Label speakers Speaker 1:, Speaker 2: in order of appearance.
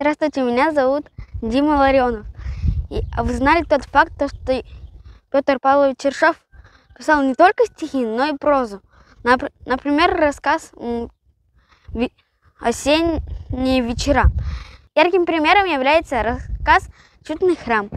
Speaker 1: Здравствуйте, меня зовут Дима Ларионов. И, а вы знали тот факт, то, что Петр Павлович Чершов писал не только стихи, но и прозу. Напр- например, рассказ «Осенние вечера». Ярким примером является рассказ «Чудный храм».